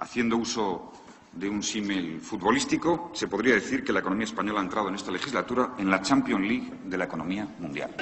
Haciendo uso de un símil futbolístico, se podría decir que la economía española ha entrado en esta legislatura en la Champions League de la economía mundial.